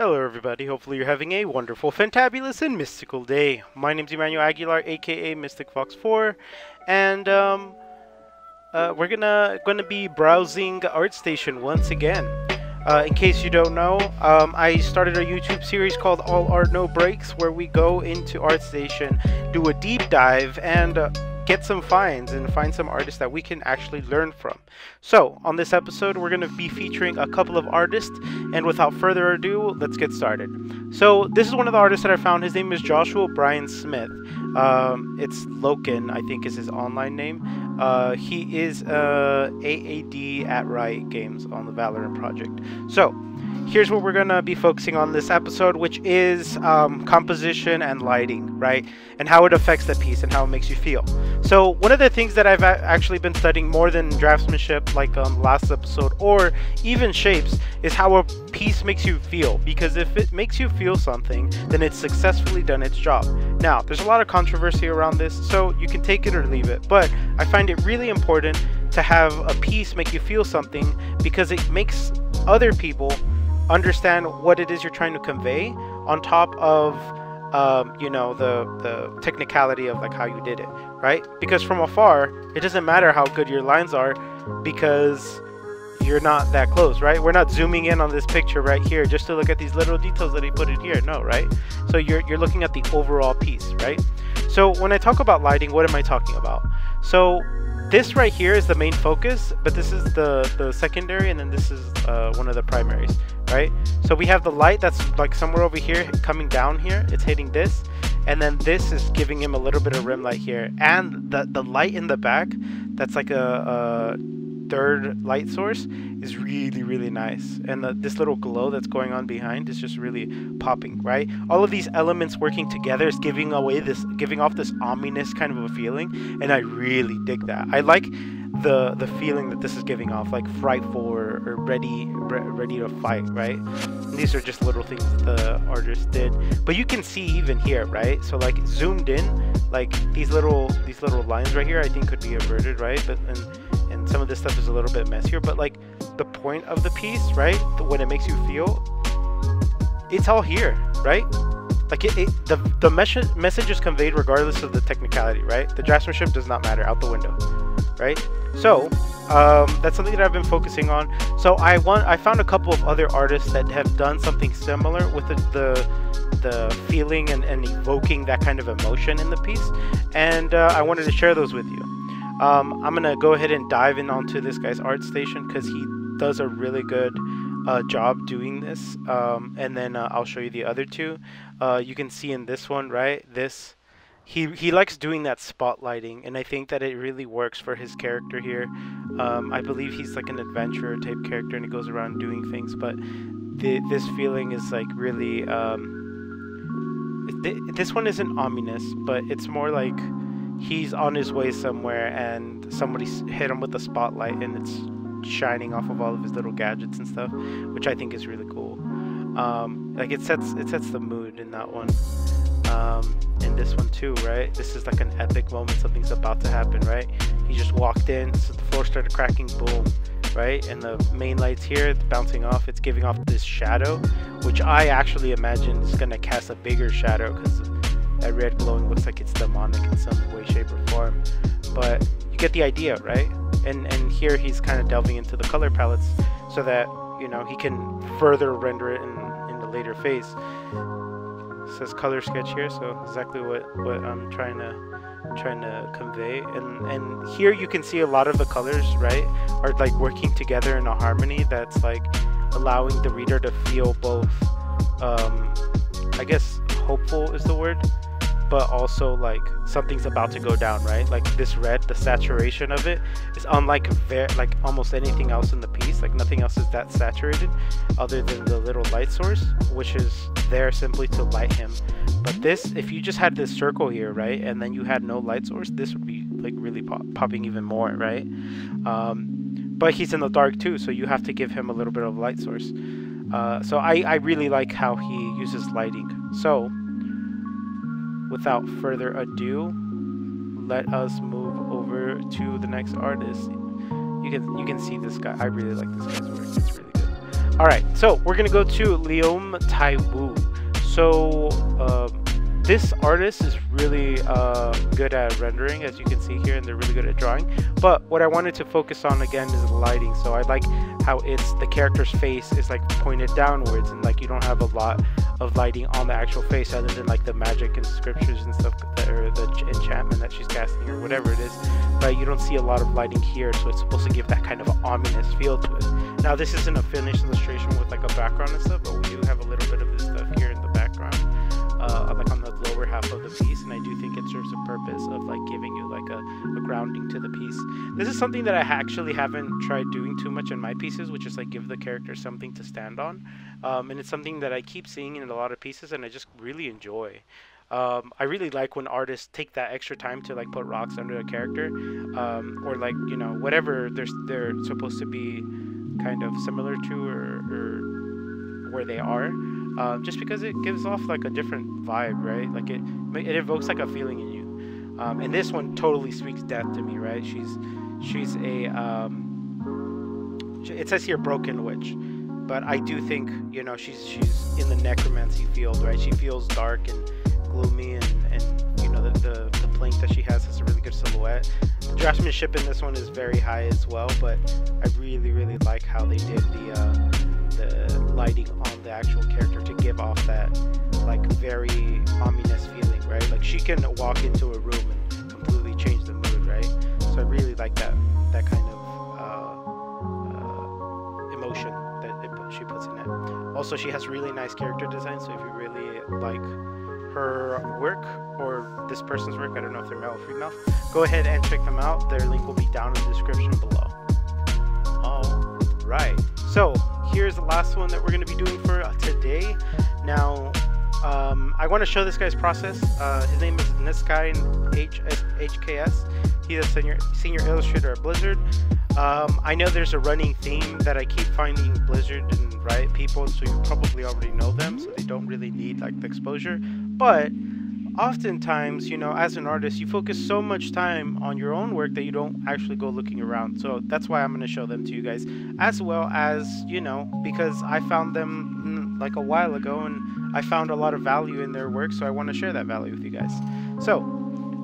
Hello everybody, hopefully you're having a wonderful, fantabulous, and mystical day. My name's Emmanuel Aguilar, aka Mystic Fox 4, and um, uh, we're gonna gonna be browsing ArtStation once again. Uh, in case you don't know, um, I started a YouTube series called All Art No Brakes, where we go into ArtStation, do a deep dive, and uh, get some finds and find some artists that we can actually learn from. So, on this episode, we're going to be featuring a couple of artists, and without further ado, let's get started. So, this is one of the artists that I found. His name is Joshua Brian Smith. Um, it's Loken, I think is his online name. Uh, he is uh, AAD at Riot Games on the Valorant project. So, here's what we're going to be focusing on this episode, which is um, composition and lighting, right? And how it affects the piece and how it makes you feel. So one of the things that I've actually been studying more than draftsmanship, like um, last episode, or even shapes, is how a piece makes you feel. Because if it makes you feel something, then it's successfully done its job. Now, there's a lot of controversy around this, so you can take it or leave it. But I find it really important to have a piece make you feel something because it makes other people understand what it is you're trying to convey on top of um, you know the the technicality of like how you did it right? Because from afar it doesn't matter how good your lines are because you're not that close right? We're not zooming in on this picture right here just to look at these little details that he put in here no right? So you're, you're looking at the overall piece right? So when I talk about lighting what am I talking about? So this right here is the main focus, but this is the, the secondary, and then this is uh, one of the primaries, right? So we have the light that's like somewhere over here coming down here. It's hitting this, and then this is giving him a little bit of rim light here. And the, the light in the back, that's like a, a third light source is really really nice. And the, this little glow that's going on behind is just really popping right? All of these elements working together is giving away this giving off this ominous kind of a feeling and i really dig that. I like the the feeling that this is giving off like frightful or, or ready re ready to fight right? And these are just little things that the artist did. But you can see even here right? So like zoomed in like these little these little lines right here i think could be averted right? But and some of this stuff is a little bit messier, but like the point of the piece, right? The, when it makes you feel, it's all here, right? Like it, it the the mes- message is conveyed regardless of the technicality, right? The draftsmanship does not matter out the window, right? So um, that's something that I've been focusing on. So I want I found a couple of other artists that have done something similar with the the, the feeling and, and evoking that kind of emotion in the piece, and uh, I wanted to share those with you. Um, I'm gonna go ahead and dive in onto this guy's ArtStation because he does a really good uh, job doing this. Um, and then uh, I'll show you the other two. Uh, you can see in this one, right? This he he likes doing that spotlighting, and I think that it really works for his character here. Um, I believe he's like an adventurer type character, and he goes around doing things. But the, this feeling is like really. Um, th this one isn't ominous, but it's more like he's on his way somewhere and somebody hit him with a spotlight and it's shining off of all of his little gadgets and stuff, which I think is really cool. Um, like it sets it sets the mood in that one. Um, in this one too, right? This is like an epic moment. Something's about to happen, right? He just walked in, so the floor started cracking, boom, right? And the main lights here, it's bouncing off. It's giving off this shadow, which I actually imagine is gonna cast a bigger shadow because that red glowing looks like it's demonic in some way, shape, or form. But you get the idea, right? And and here he's kind of delving into the color palettes so that you know he can further render it in in the later phase. It says color sketch here, so exactly what what I'm trying to trying to convey. And and here you can see a lot of the colors, right, are like working together in a harmony that's like allowing the reader to feel both. Um, I guess hopeful is the word but also like something's about to go down, right? Like this red, the saturation of it is unlike very like almost anything else in the piece. Like nothing else is that saturated, other than the little light source, which is there simply to light him. But this, if you just had this circle here, right, and then you had no light source, this would be like really pop popping even more, right? Um, but he's in the dark too, so you have to give him a little bit of light source. Uh, so I, I really like how he uses lighting. So without further ado, let us move over to the next artist. You can you can see this guy. I really like this guy's work. It's really good. All right, so we're gonna go to Leom Tai Wu. So uh, this artist is really uh, good at rendering, as you can see here, and they're really good at drawing. But what I wanted to focus on again is the lighting. So I like how it's the character's face is like pointed downwards, and like you don't have a lot of lighting on the actual face other than like the magic and scriptures and stuff that, or the enchantment that she's casting or whatever it is but you don't see a lot of lighting here so it's supposed to give that kind of ominous feel to it now this isn't a finished illustration with like a background and stuff but we do have a little bit of this stuff here in the background uh, on the half of the piece and I do think it serves a purpose of like giving you like a, a grounding to the piece this is something that I actually haven't tried doing too much in my pieces which is like give the character something to stand on. Um, and it's something that I keep seeing in a lot of pieces and I just really enjoy. Um, I really like when artists take that extra time to like put rocks under a character um, or like you know whatever they're, they're supposed to be kind of similar to or, or where they are uh, just because it gives off like a different vibe, right? Like it, it evokes like a feeling in you. Um, and this one totally speaks death to me, right? She's, she's a, um, it says here broken witch, but I do think you know she's she's in the necromancy field, right? She feels dark and gloomy, and and you know the the, the plank that she has has a really good silhouette. The draftsmanship in this one is very high as well, but I really really like how they did the. Uh, the lighting on the actual character to give off that like very ominous feeling, right? Like she can walk into a room and completely change the mood, right? So I really like that that kind of uh, uh, emotion that it, she puts in it. Also, she has really nice character design. So if you really like her work or this person's work, I don't know if they're male or female, go ahead and check them out. Their link will be down in the description below. All right. So here's the last one that we're going to be doing for today. Now, um, I want to show this guy's process. Uh, his name is Nesskain HKS. He's a senior, senior illustrator at Blizzard. Um, I know there's a running theme that I keep finding Blizzard and Riot people, so you probably already know them, so they don't really need like the exposure. But oftentimes, you know, as an artist, you focus so much time on your own work that you don't actually go looking around. So that's why I'm going to show them to you guys, as well as, you know, because I found them mm, like a while ago and I found a lot of value in their work, so I want to share that value with you guys. So,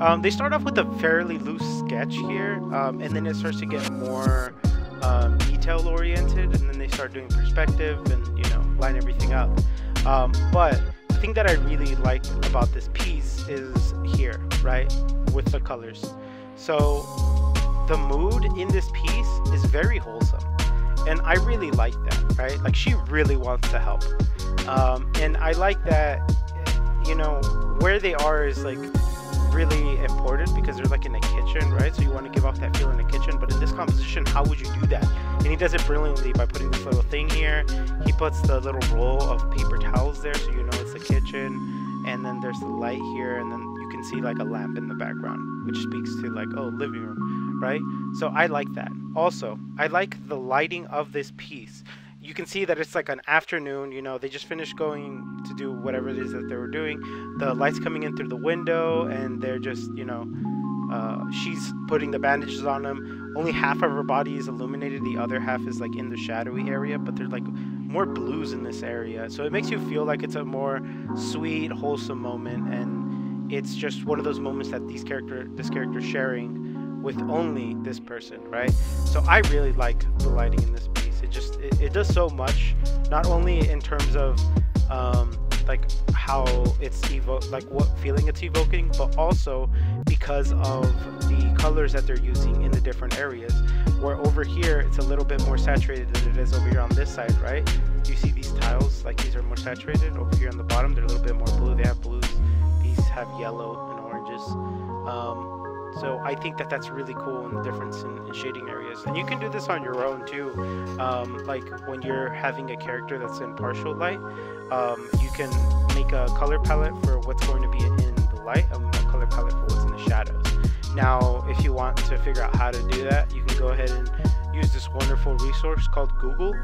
um, they start off with a fairly loose sketch here, um, and then it starts to get more um, detail oriented, and then they start doing perspective and, you know, line everything up. Um, but thing that I really like about this piece is here, right, with the colors. So the mood in this piece is very wholesome, and I really like that, right? Like she really wants to help, um, and I like that. You know, where they are is like really important because they're like in a kitchen, right? So you want to give off that feel composition, how would you do that? And he does it brilliantly by putting this little thing here. He puts the little roll of paper towels there so you know it's the kitchen. And then there's the light here, and then you can see like a lamp in the background, which speaks to like, oh, living room, right? So I like that. Also, I like the lighting of this piece you can see that it's like an afternoon you know they just finished going to do whatever it is that they were doing the lights coming in through the window and they're just you know uh, she's putting the bandages on him only half of her body is illuminated the other half is like in the shadowy area but there's like more blues in this area so it makes you feel like it's a more sweet wholesome moment and it's just one of those moments that these character this character sharing with only this person right so i really like the lighting in this piece. it just it, it does so much, not only in terms of um, like how it's evo like what feeling it's evoking, but also because of the colors that they're using in the different areas. Where over here it's a little bit more saturated than it is over here on this side, right? You see these tiles? Like these are more saturated. Over here on the bottom, they're a little bit more blue. They have blues. These have yellow and oranges. Um, so I think that that's really cool in the difference in, in, shading areas. And you can do this on your own too. Um, like when you're having a character that's in partial light, um, you can make a color palette for what's going to be in the light and a color palette Now, if you want to figure out how to do that, you can go ahead and use this wonderful resource called Google.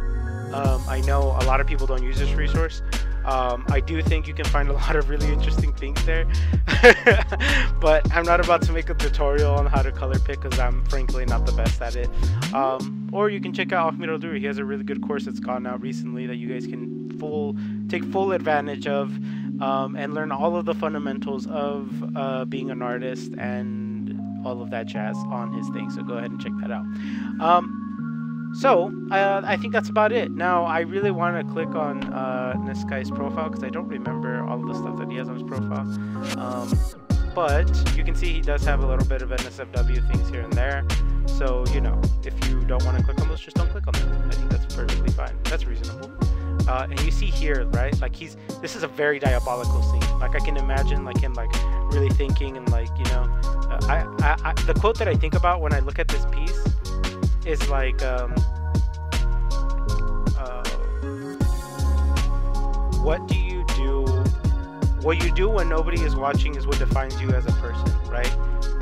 Um, I know a lot of people don't use this resource. Um, I do think you can find a lot of really interesting things there. but I'm not about to make a tutorial on how to color pick because I'm frankly not the best at it. Um, or you can check out Ahmed Aldoori. He has a really good course that's gone out recently that you guys can full take full advantage of um, and learn all of the fundamentals of uh, being an artist and all of that jazz on his thing. So go ahead and check that out. Um, so, uh, I think that's about it. Now, I really want to click on uh, this guy's profile because I don't remember all the stuff that he has on his profile. Um, but you can see he does have a little bit of NSFW things here and there. So, you know, if you don't want to click on those, just don't click on them. I think that's perfectly fine. That's reasonable. Uh, and you see here, right? Like he's, this is a very diabolical scene. Like I can imagine like him like really thinking and like, you know, uh, I, I, I, the quote that I think about when I look at this piece is like, um, uh, what do you do what you do when nobody is watching is what defines you as a person, right?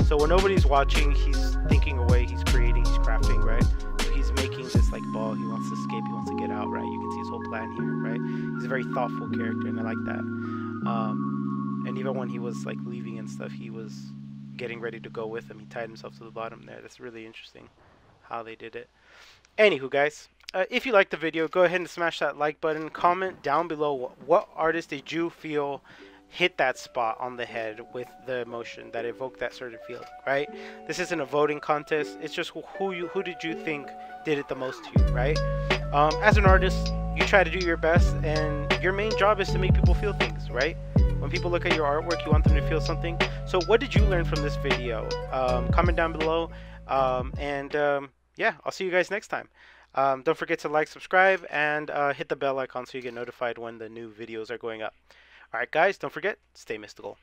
So when nobody's watching, he's thinking away, he's creating, he's crafting, right? So he's making this like ball. He wants to escape, he wants to get out, right? You can see here, right? He's a very thoughtful character, and I like that. Um, and even when he was like leaving and stuff, he was getting ready to go with him. He tied himself to the bottom there. That's really interesting how they did it. Anywho, guys, uh, if you liked the video, go ahead and smash that like button. Comment down below what, what artist did you feel hit that spot on the head with the emotion that evoked that certain feeling, right? This isn't a voting contest. It's just who you who did you think did it the most to you, right? Um, as an artist, you try to do your best, and your main job is to make people feel things, right? When people look at your artwork, you want them to feel something. So, what did you learn from this video? Um, comment down below, um, and um, yeah, I'll see you guys next time. Um, don't forget to like, subscribe, and uh, hit the bell icon so you get notified when the new videos are going up. Alright guys, don't forget, stay mystical.